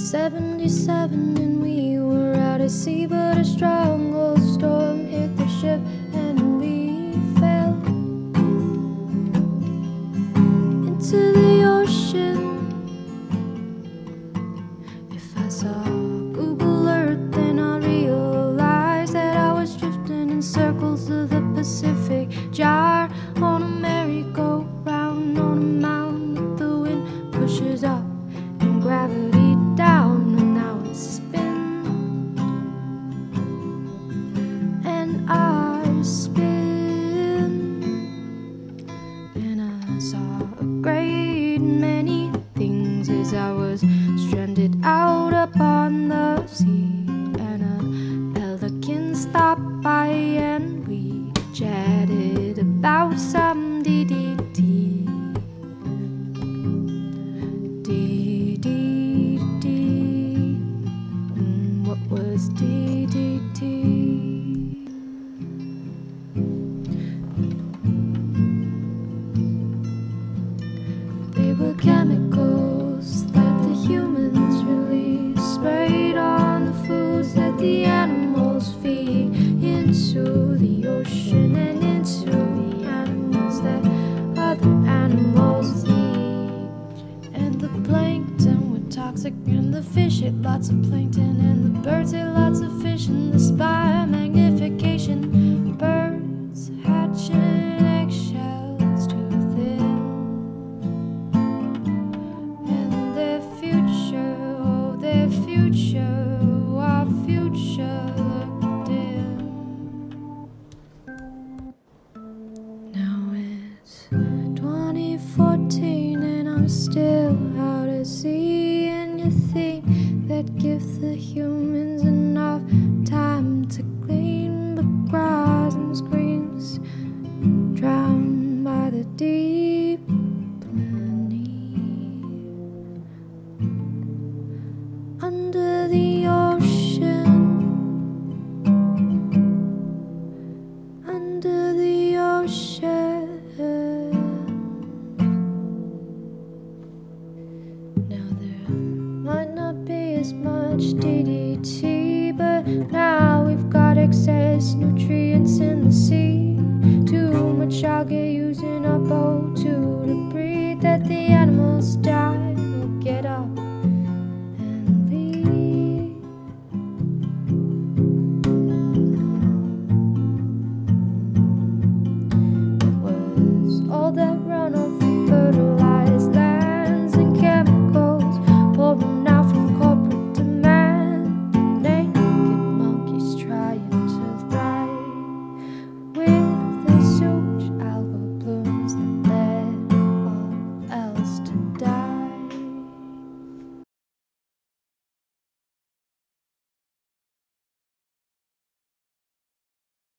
77 and we were out at sea, but a strong old storm. stranded out upon the sea. lots of and the fish ate lots of plankton and the birds ate lots of fish and the biomagnification. Birds hatching eggshells too thin. And their future oh their future our future looked dim. Now it's 2014 and I'm still under the ocean, under the ocean. Now there might not be as much DDT. I don't know.